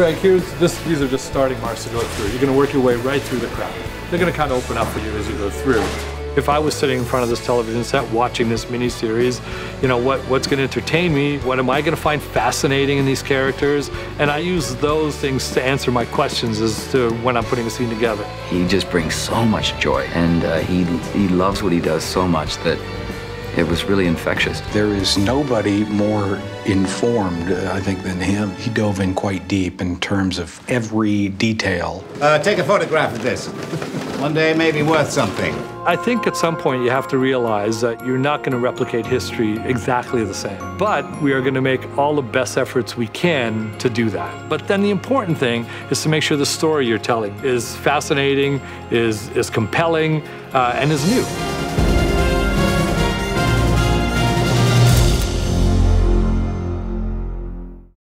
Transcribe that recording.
Greg, here's this. These are just starting marks to go through. You're going to work your way right through the crowd. They're going to kind of open up for you as you go through. If I was sitting in front of this television set watching this miniseries, you know, what, what's going to entertain me? What am I going to find fascinating in these characters? And I use those things to answer my questions as to when I'm putting a scene together. He just brings so much joy, and uh, he, he loves what he does so much that it was really infectious. There is nobody more informed, uh, I think, than him. He dove in quite deep in terms of every detail. Uh, take a photograph of this. One day it may be worth something. I think at some point you have to realize that you're not going to replicate history exactly the same. But we are going to make all the best efforts we can to do that. But then the important thing is to make sure the story you're telling is fascinating, is, is compelling, uh, and is new.